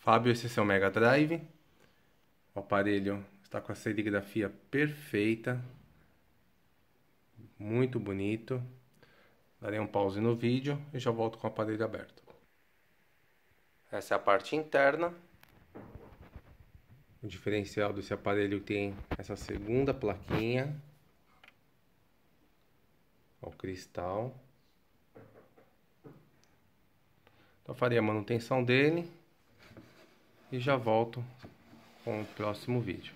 Fábio, esse é seu Mega Drive. O aparelho está com a serigrafia perfeita. Muito bonito. Darei um pause no vídeo e já volto com o aparelho aberto. Essa é a parte interna. O diferencial desse aparelho tem essa segunda plaquinha. O cristal. Então farei a manutenção dele e já volto com o próximo vídeo.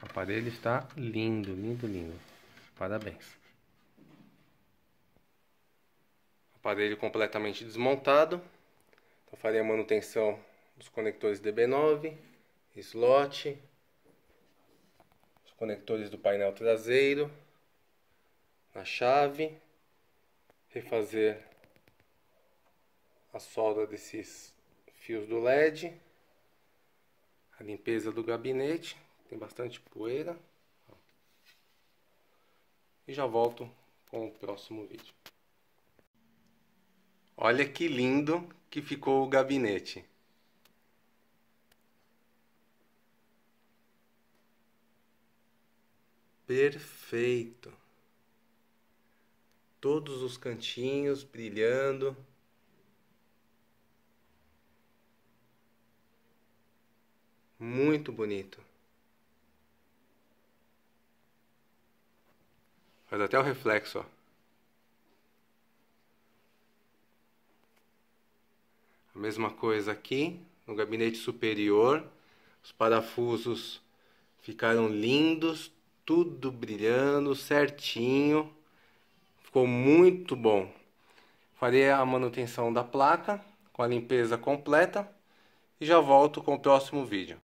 O aparelho está lindo, lindo, lindo. Parabéns. Aparelho completamente desmontado. Então farei a manutenção dos conectores DB9, slot, os conectores do painel traseiro, a chave, refazer a solda desses fios do LED a limpeza do gabinete, tem bastante poeira. E já volto com o próximo vídeo. Olha que lindo que ficou o gabinete. Perfeito. Todos os cantinhos brilhando. Muito bonito. Faz até o reflexo, ó. A mesma coisa aqui, no gabinete superior. Os parafusos ficaram lindos, tudo brilhando, certinho. Ficou muito bom. Farei a manutenção da placa com a limpeza completa e já volto com o próximo vídeo.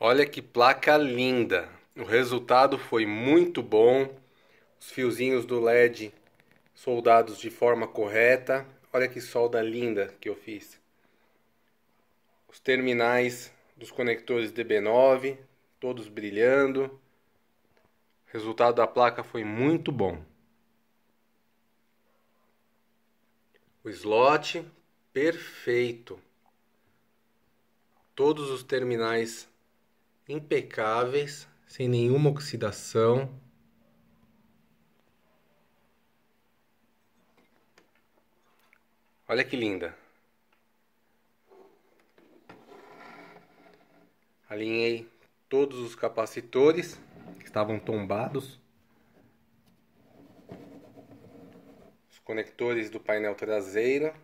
Olha que placa linda! O resultado foi muito bom. Os fiozinhos do LED soldados de forma correta. Olha que solda linda que eu fiz. Os terminais dos conectores DB9, todos brilhando. O resultado da placa foi muito bom. O slot perfeito. Todos os terminais impecáveis, sem nenhuma oxidação. Olha que linda. Alinhei todos os capacitores que estavam tombados. Os conectores do painel traseiro.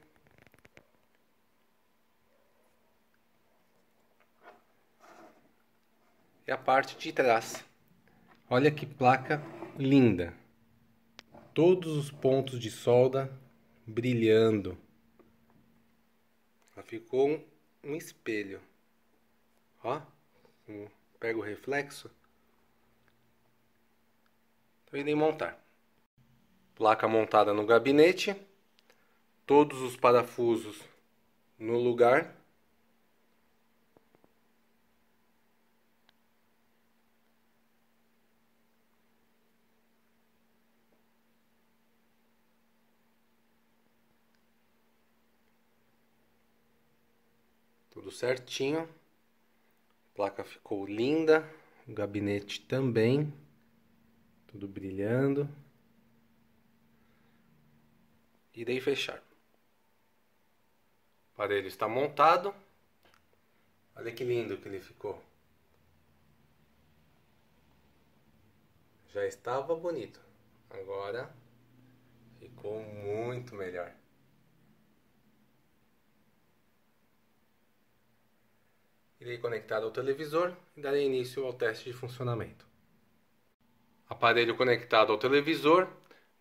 E a parte de trás. Olha que placa linda. Todos os pontos de solda brilhando. Ela ficou um, um espelho. Ó, pega o reflexo. Então irei montar. Placa montada no gabinete. Todos os parafusos no lugar. Tudo certinho. A placa ficou linda, o gabinete também, tudo brilhando. Irei fechar. O aparelho está montado. Olha que lindo que ele ficou. Já estava bonito. Agora ficou muito melhor. Irei conectado ao televisor e darei início ao teste de funcionamento. Aparelho conectado ao televisor,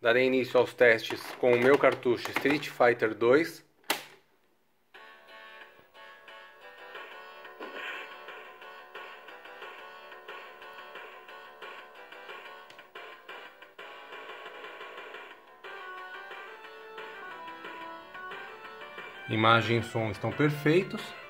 darei início aos testes com o meu cartucho Street Fighter 2. Imagem e som estão perfeitos.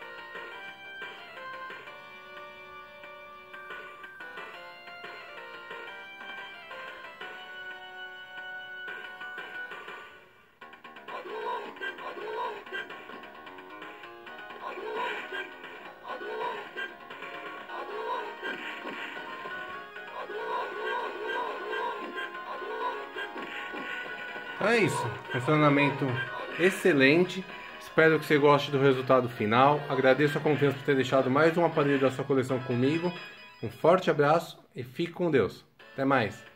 É isso. Funcionamento excelente. Espero que você goste do resultado final. Agradeço a confiança por ter deixado mais um aparelho da sua coleção comigo. Um forte abraço e fique com Deus. Até mais.